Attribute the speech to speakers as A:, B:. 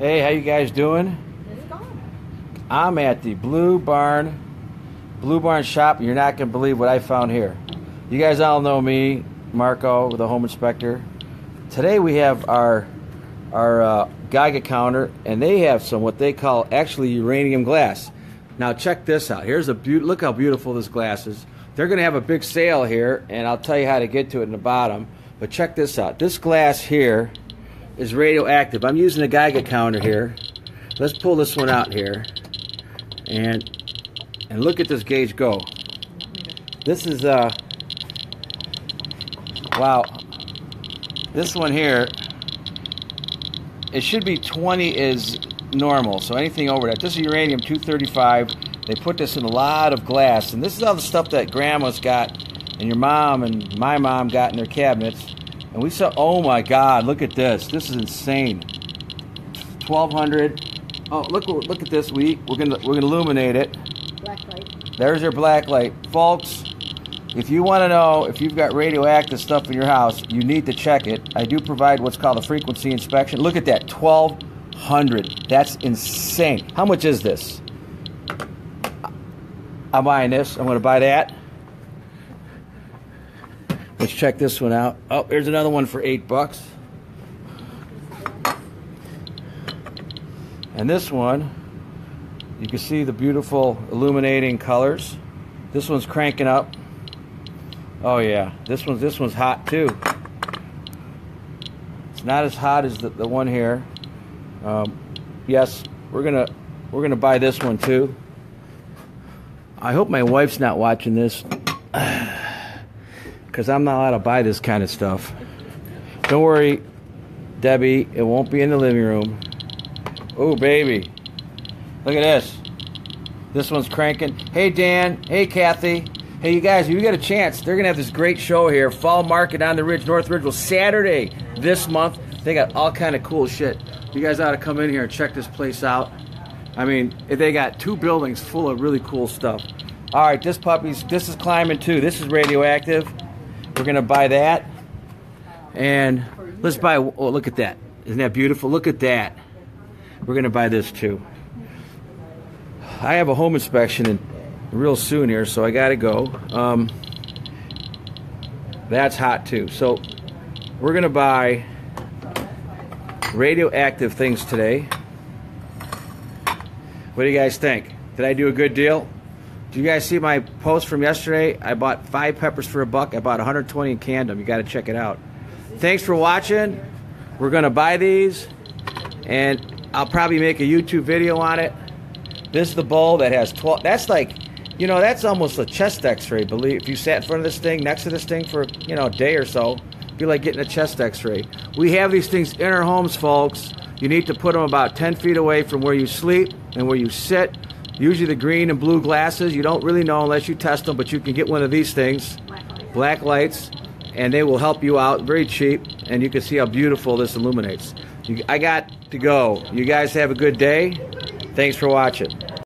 A: Hey, how you guys doing? I'm at the Blue Barn, Blue Barn shop. You're not gonna believe what I found here. You guys all know me, Marko, the home inspector. Today we have our our uh, Geiger counter, and they have some what they call actually uranium glass. Now check this out. Here's a beaut. Look how beautiful this glass is. They're gonna have a big sale here, and I'll tell you how to get to it in the bottom. But check this out. This glass here is radioactive. I'm using a Geiger counter here. Let's pull this one out here. And and look at this gauge go. This is uh wow. This one here it should be 20 is normal. So anything over that. This is uranium 235. They put this in a lot of glass and this is all the stuff that grandma's got and your mom and my mom got in their cabinets. And we saw, oh my God, look at this. This is insane. 1200. Oh, look, look at this. We, we're gonna, we're gonna illuminate it.
B: Black light.
A: There's your black light. Folks, if you want to know if you've got radioactive stuff in your house, you need to check it. I do provide what's called a frequency inspection. Look at that, 1200. That's insane. How much is this? I'm buying this. I'm going to buy that. Let's check this one out. Oh, here's another one for eight bucks. And this one, you can see the beautiful illuminating colors. This one's cranking up. Oh yeah, this one's this one's hot too. It's not as hot as the, the one here. Um, yes, we're gonna we're gonna buy this one too. I hope my wife's not watching this because I'm not allowed to buy this kind of stuff. Don't worry, Debbie, it won't be in the living room. Oh, baby. Look at this. This one's cranking. Hey, Dan. Hey, Kathy. Hey, you guys, if you get a chance, they're going to have this great show here, Fall Market on the Ridge, North Ridgeville, Saturday this month. They got all kind of cool shit. You guys ought to come in here and check this place out. I mean, they got two buildings full of really cool stuff. All right, this puppy's, this is climbing too. This is radioactive. We're going to buy that. And let's buy, oh, look at that. Isn't that beautiful? Look at that. We're going to buy this too. I have a home inspection in, real soon here, so I got to go. Um, that's hot too. So we're going to buy radioactive things today. What do you guys think? Did I do a good deal? Do you guys see my post from yesterday? I bought five peppers for a buck. I bought 120 in Camden. You got to check it out. Thanks for watching. We're going to buy these, and I'll probably make a YouTube video on it. This is the bowl that has 12. That's like, you know, that's almost a chest X-ray. Believe if you sat in front of this thing, next to this thing for you know a day or so, be like getting a chest X-ray. We have these things in our homes, folks. You need to put them about 10 feet away from where you sleep and where you sit. Usually the green and blue glasses, you don't really know unless you test them, but you can get one of these things, Black lights, and they will help you out. Very cheap, and you can see how beautiful this illuminates. You, I got to go. You guys have a good day. Thanks for watching.